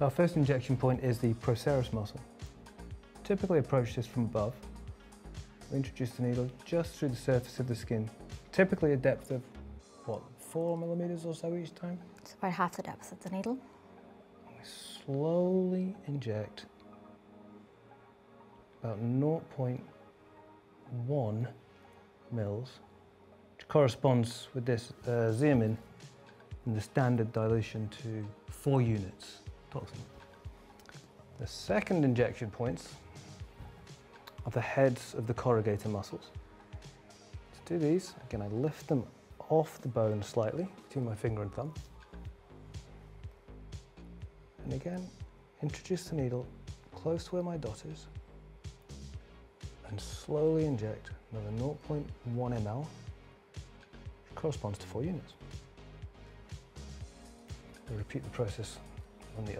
So our first injection point is the procerus muscle. Typically approach this from above. We introduce the needle just through the surface of the skin, typically a depth of, what, four millimeters or so each time? It's about half the depth of the needle. We slowly inject about 0.1 mils, which corresponds with this uh, Xeomin in the standard dilution to four units toxin. The second injection points are the heads of the corrugator muscles. To do these, again, I lift them off the bone slightly between my finger and thumb. And again, introduce the needle close to where my dot is and slowly inject another 0.1 ml, which corresponds to four units. We repeat the process on the